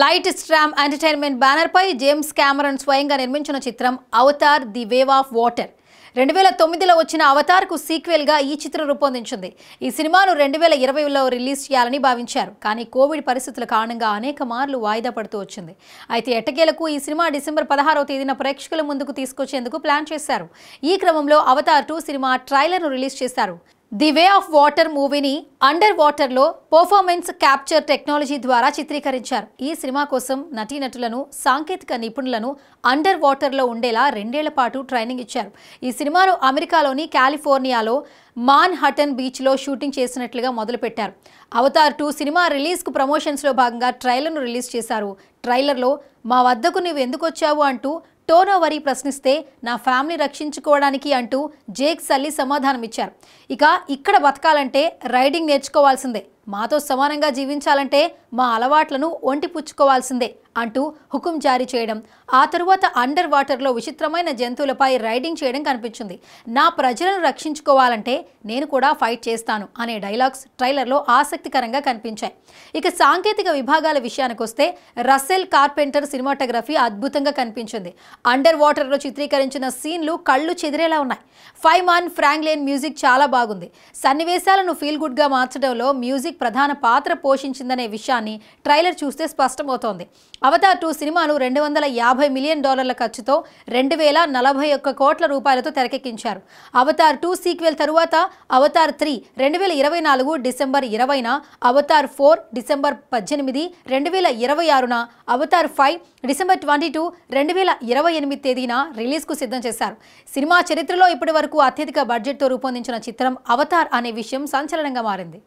Light storm entertainment బ్యానర్పై James Cameron స్వయంగా నిర్మించిన చిత్రం Avatar the wave of water. రెండు వేల తొమ్మిదిలో వచ్చిన అవతార్కు సీక్వెల్గా ఈ చిత్రం రూపొందించింది. ఈ సినిమాను రెండు వేల ఇరవైలో రిలీజ్ చేయాలని భావించారు. కానీ కోవిడ్ పరిస్థితుల కారణంగా అనేక మార్లు వాయిదా పడుతూ వచ్చింది. అయితే ఎట్టకేలకు ఈ సినిమా డిసెంబర్ పదహారవ తేదీన ప్రేక్షకుల ముందుకు తీసుకొచ్చేందుకు ప్లాన్ చేశారు. ఈ క్రమంలో అవతార్ టూ సినిమా ట్రైలర్ను రిలీజ్ చేశారు. ది వే ఆఫ్ వాటర్ మూవీని అండర్ వాటర్లో పర్ఫార్మెన్స్ క్యాప్చర్ టెక్నాలజీ ద్వారా చిత్రీకరించారు. ఈ సినిమా కోసం నటీనటులను సాంకేతిక నిపుణులను అండర్ వాటర్లో ఉండేలా రెండేళ్ళ పాటు ట్రైనింగ్ ఇచ్చారు. ఈ సినిమాను అమెరికాలోని కాలిఫోర్నియాలో మాన్ హటన్ బీచ్లో షూటింగ్ చేసినట్లుగా మొదలుపెట్టారు. అవతార్ టూ సినిమా రిలీజ్కు ప్రమోషన్స్లో భాగంగా ట్రైలర్ను రిలీజ్ చేశారు. ట్రైలర్లో మా వద్దకు నువ్వు ఎందుకు వచ్చావు? అంటూ టోనో వరి ప్రశ్నిస్తే నా ఫ్యామిలీ రక్షించుకోవడానికి అంటూ జేక్ సల్లి సమాధానమిచ్చారు. ఇక ఇక్కడ బతకాలంటే రైడింగ్ నేర్చుకోవాల్సిందే. మాతో సమానంగా జీవించాలంటే మా అలవాట్లను ఒంటి పుచ్చుకోవాల్సిందే అంటూ హుకుం జారీ చేయడం ఆ తరువాత అండర్ వాటర్లో విచిత్రమైన జంతువులపై రైడింగ్ చేయడం కనిపించింది. నా ప్రజలను రక్షించుకోవాలంటే నేను కూడా ఫైట్ చేస్తాను అనే డైలాగ్స్ ట్రైలర్లో ఆసక్తికరంగా కనిపించాయి. ఇక సాంకేతిక విభాగాల విషయానికి వస్తే రస్సెల్ కార్పెంటర్ సినిమాటోగ్రఫీ అద్భుతంగా కనిపించింది. అండర్ వాటర్లో చిత్రీకరించిన సీన్లు కళ్ళు చెదిరేలా ఉన్నాయి. ఫైవ్ మాన్ ఫ్రాంక్లిన్ మ్యూజిక్ చాలా బాగుంది. సన్నివేశాలను ఫీల్ గుడ్గా మార్చడంలో మ్యూజిక్ ప్రధాన పాత్ర పోషించిందనే విషయాన్ని ట్రైలర్ చూస్తే స్పష్టమవుతోంది. అవతార్ టూ సినిమాను రెండు వందల యాభై మిలియన్ డాలర్ల ఖర్చుతో రెండు వేల నలభై ఒక్క కోట్ల రూపాయలతో తెరకెక్కించారు. అవతార్ టూ సీక్వెల్ తరువాత అవతార్ త్రీ రెండు వేల ఇరవై నాలుగు డిసెంబర్ ఇరవైన అవతార్ ఫోర్ డిసెంబర్ పద్దెనిమిది రెండు వేల ఇరవై ఆరున Avatar five December twenty two రెండు వేల ఇరవై ఎనిమిది తేదీన రిలీజ్కు సిద్ధం చేశారు. సినిమా చరిత్రలో ఇప్పటి వరకు అత్యధిక బడ్జెట్తో రూపొందించిన చిత్రం అవతార్ అనే విషయం సంచలనంగా మారింది.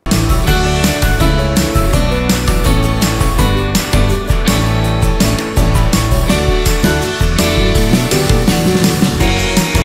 Thank you